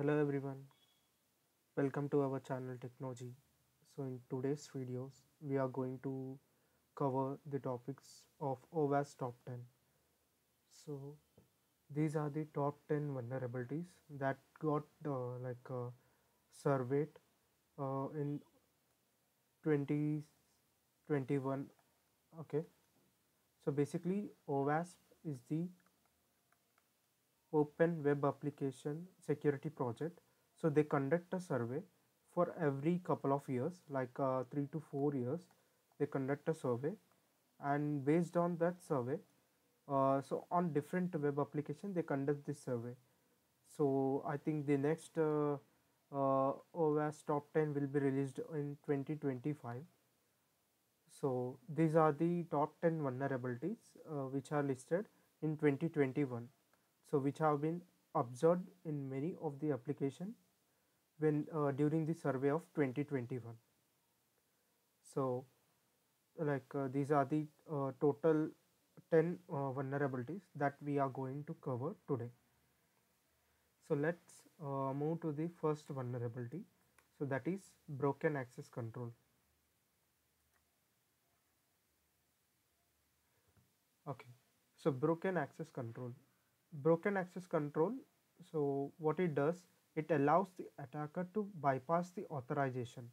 Hello everyone, welcome to our channel Tech-Know-G. So in today's videos, we are going to cover the topics of OWASP top 10. So these are the top 10 vulnerabilities that got uh, like uh, surveyed uh, in 2021. Okay, so basically OWASP is the Open Web Application Security Project. So they conduct a survey for every couple of years, like uh, three to four years. They conduct a survey, and based on that survey, uh, so on different web application they conduct this survey. So I think the next uh, uh, OWASP top 10 will be released in 2025. So these are the top 10 vulnerabilities uh, which are listed in 2021 so which have been observed in many of the application when uh, during the survey of 2021 so like uh, these are the uh, total 10 uh, vulnerabilities that we are going to cover today. So let's uh, move to the first vulnerability. So that is broken access control. Okay. So broken access control broken access control. So what it does it allows the attacker to bypass the authorization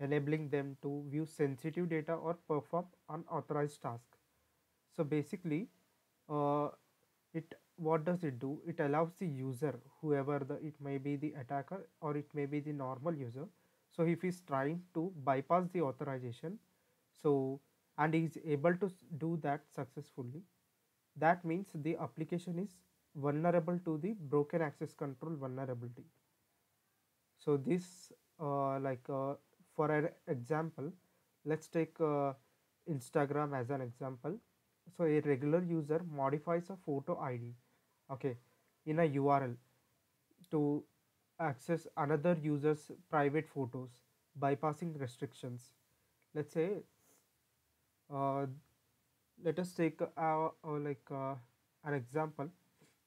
enabling them to view sensitive data or perform unauthorized task. So basically uh, it what does it do? It allows the user whoever the it may be the attacker or it may be the normal user. So if he's trying to bypass the authorization so and he is able to do that successfully that means the application is vulnerable to the broken access control vulnerability. So this uh, like uh, for an example let's take uh, instagram as an example. So a regular user modifies a photo id okay in a url to access another user's private photos bypassing restrictions. Let's say uh, let us take uh, uh, like uh, an example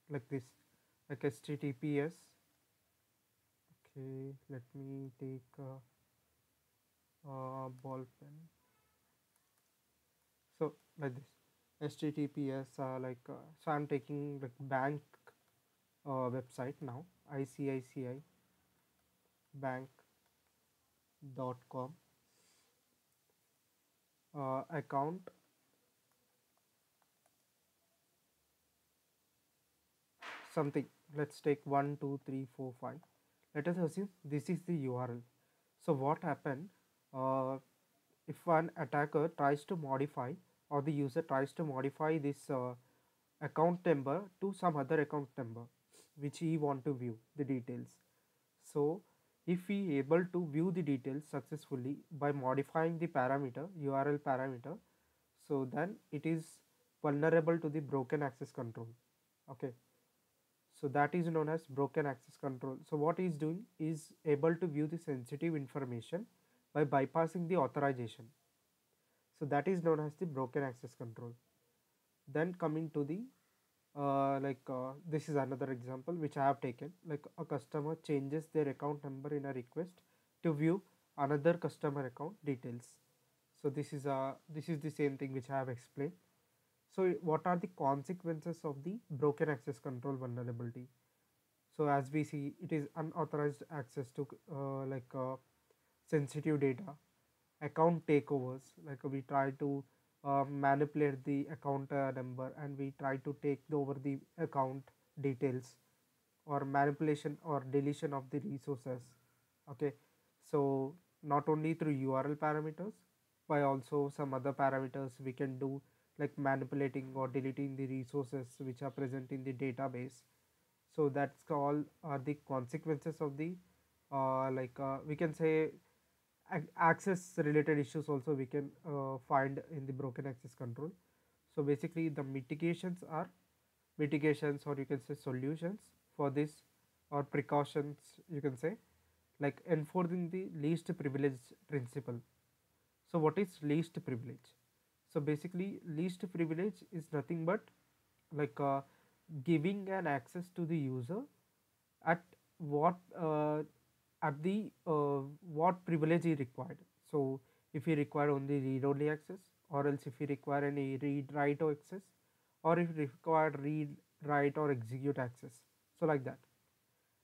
like this like https okay let me take a, uh, ball pen. So like this https uh, like uh, so i'm taking like bank uh, website now icici bank dot com uh, account something. Let's take one two three four five. Let us assume this is the url so what happened uh, if an attacker tries to modify or the user tries to modify this uh, account number to some other account number which he want to view the details. So if we able to view the details successfully by modifying the parameter url parameter so then it is vulnerable to the broken access control. Okay so that is known as broken access control. So what he is doing is able to view the sensitive information by bypassing the authorization. So that is known as the broken access control. Then coming to the uh, like uh, this is another example which i have taken. Like a customer changes their account number in a request to view another customer account details. So this is a this is the same thing which i have explained so what are the consequences of the broken access control vulnerability? So as we see it is unauthorized access to uh, like uh, sensitive data account takeovers. Like we try to uh, manipulate the account uh, number and we try to take over the account details or manipulation or deletion of the resources okay? So not only through url parameters by also some other parameters we can do like manipulating or deleting the resources which are present in the database. So that's all are the consequences of the uh, like uh, we can say access related issues also we can uh, find in the broken access control. So basically the mitigations are mitigations or you can say solutions for this or precautions you can say like enforcing the least privilege principle. So what is least privilege so basically least privilege is nothing but like uh, giving an access to the user at what uh, at the uh, what privilege is required. So if you require only read only access or else if you require any read write access or if require read write or execute access so like that.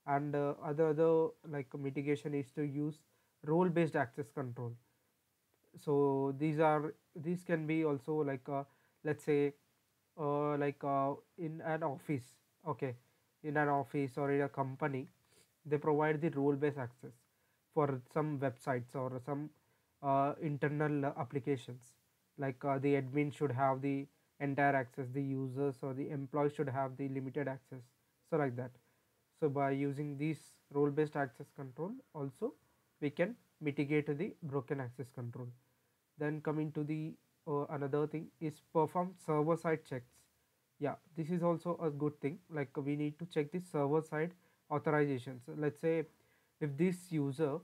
And uh, other other like mitigation is to use role based access control so these are these can be also like uh, let's say uh, like uh, in an office okay in an office or in a company they provide the role based access for some websites or some uh, internal applications. Like uh, the admin should have the entire access the users or the employees should have the limited access so like that. So by using this role based access control also we can mitigate the broken access control then coming to the uh, another thing is perform server side checks. Yeah this is also a good thing. Like we need to check the server side authorizations. Let's say if this user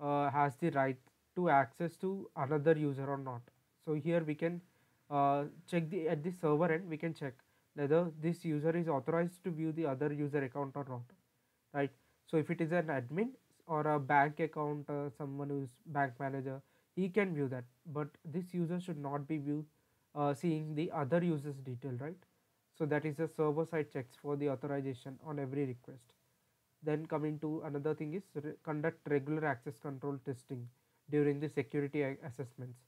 uh, has the right to access to another user or not. So here we can uh, check the at the server end we can check whether this user is authorized to view the other user account or not right? So if it is an admin or a bank account uh, someone who's bank manager he can view that but this user should not be view uh, seeing the other users detail right? So that is the server side checks for the authorization on every request. Then coming to another thing is re conduct regular access control testing during the security assessments.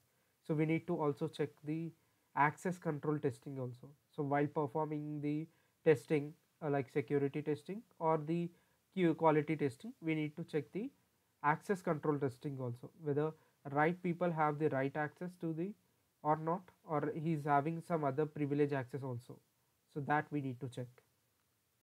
So we need to also check the access control testing also. So while performing the testing uh, like security testing or the quality testing we need to check the access control testing also whether right people have the right access to the or not or he is having some other privilege access also. So that we need to check